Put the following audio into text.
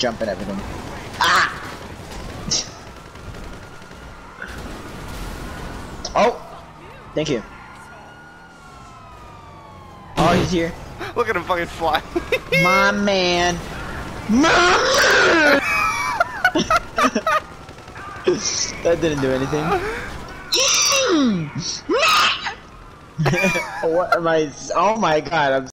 jump and everything. Ah! oh! Thank you. Oh, he's here. Look at him fucking fly. My man. My that didn't do anything. what am I? Oh my god, I'm